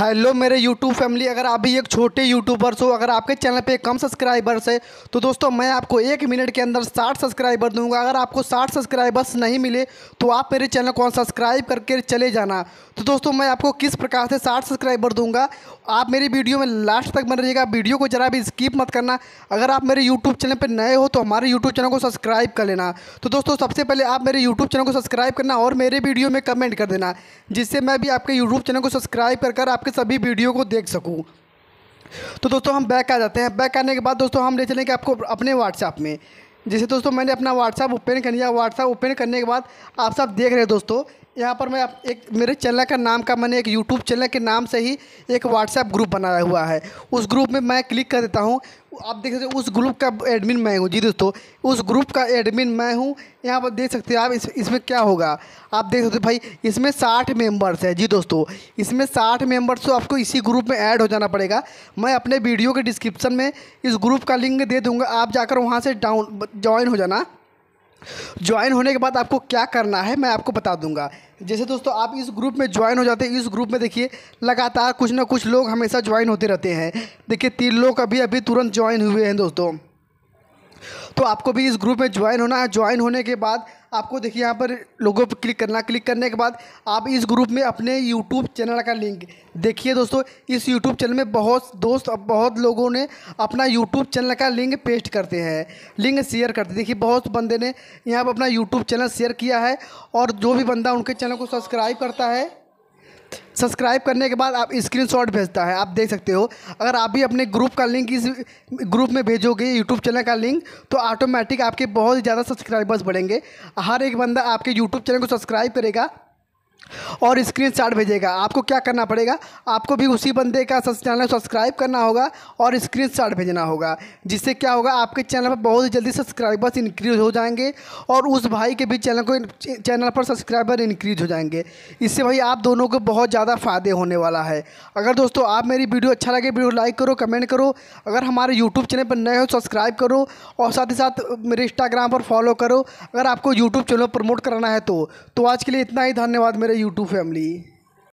Hello मेरे YouTube family, अगर आप भी एक छोटे यूट्यूबर्स हो, अगर आपके चैनल पे कम सब्सक्राइबर्स है तो दोस्तों मैं आपको एक मिनट के अंदर 60 सब्सक्राइबर दूँगा। अगर आपको 60 सब्सक्राइबर्स नहीं मिले तो आप मेरे चैनल को सब्सक्राइब करके चले जाना। तो दोस्तों मैं आपको किस प्रकार से 60 सब्सक्राइबर दूँगा, आप मेरी वीडियो में लास्ट तक बन रहिएगा। वीडियो को ज़रा भी स्किप मत करना। अगर आप मेरे यूट्यूब चैनल पर नए हो तो हमारे यूट्यूब चैनल को सब्सक्राइब कर लेना। तो दोस्तों सबसे पहले आप मेरे यूट्यूब चैनल को सब्सक्राइब करना और मेरे वीडियो में कमेंट कर देना, जिससे मैं भी आपके यूट्यूब चैनल को सब्सक्राइब कर कर आपके सभी वीडियो को देख सकूँ। तो दोस्तों, हम बैक आ जाते हैं। बैक आने के बाद दोस्तों, हम ले चलेंगे आपको अपने व्हाट्सएप में। जैसे दोस्तों, मैंने अपना व्हाट्सएप ओपन कर लिया। व्हाट्सएप ओपन करने के बाद आप सब देख रहे हैं दोस्तों, यहाँ पर मैं एक, मेरे चैनल का नाम का, मैंने एक यूट्यूब चैनल के नाम से ही एक व्हाट्सएप ग्रुप बनाया हुआ है। उस ग्रुप में मैं क्लिक कर देता हूँ। आप देख सकते हो, उस ग्रुप का एडमिन मैं हूँ। जी दोस्तों, उस ग्रुप का एडमिन मैं हूँ। यहाँ पर देख सकते हैं आप, इस, इसमें क्या होगा? आप देख सकते हो भाई, इसमें साठ मेंबर्स है। जी दोस्तों, इसमें साठ मेंबर्स तो आपको इसी ग्रुप में ऐड हो जाना पड़ेगा। मैं अपने वीडियो के डिस्क्रिप्शन में इस ग्रुप का लिंक दे दूँगा। आप जाकर वहाँ से डाउन ज्वाइन हो जाना। ज्वाइन होने के बाद आपको क्या करना है, मैं आपको बता दूँगा। जैसे दोस्तों, आप इस ग्रुप में ज्वाइन हो जाते हैं। इस ग्रुप में देखिए, लगातार कुछ ना कुछ लोग हमेशा ज्वाइन होते रहते हैं। देखिए, तीन लोग अभी अभी तुरंत ज्वाइन हुए हैं दोस्तों। तो आपको भी इस ग्रुप में ज्वाइन होना है। ज्वाइन होने के बाद आपको देखिए यहाँ पर लोगों पर क्लिक करना क्लिक करने के बाद आप इस ग्रुप में अपने यूट्यूब चैनल का लिंक देखिए दोस्तों। इस यूट्यूब चैनल में बहुत दोस्त, बहुत लोगों ने अपना यूट्यूब चैनल का लिंक पेस्ट करते हैं लिंक शेयर करते देखिए बहुत बंदे ने यहाँ पर अपना यूट्यूब चैनल शेयर किया है और जो भी बंदा उनके चैनल को सब्सक्राइब करता है सब्सक्राइब करने के बाद आप स्क्रीनशॉट भेजता है, आप देख सकते हो। अगर आप भी अपने ग्रुप का लिंक इस ग्रुप में भेजोगे यूट्यूब चैनल का लिंक तो ऑटोमेटिक आपके बहुत ज़्यादा सब्सक्राइबर्स बढ़ेंगे। हर एक बंदा आपके यूट्यूब चैनल को सब्सक्राइब करेगा। और स्क्रीन शॉट भेजेगा। आपको क्या करना पड़ेगा? आपको भी उसी बंदे का चैनल सब्सक्राइब करना होगा और स्क्रीन शॉट भेजना होगा जिससे क्या होगा आपके चैनल पर बहुत ही जल्दी सब्सक्राइबर्स इंक्रीज हो जाएँगे और उस भाई के भी चैनल को चैनल पर सब्सक्राइबर इंक्रीज हो जाएँगे। इससे भाई आप दोनों को बहुत ज़्यादा फ़ायदे होने वाला है। अगर दोस्तों आप मेरी वीडियो अच्छा लगे वीडियो लाइक करो कमेंट करो। अगर हमारे यूट्यूब चैनल पर नए हो सब्सक्राइब करो और साथ ही साथ मेरे इंस्टाग्राम पर फॉलो करो। अगर आपको यूट्यूब चैनल प्रमोट कराना है तो, तो आज के लिए इतना ही। धन्यवाद मेरे यूट्यूब फैमिली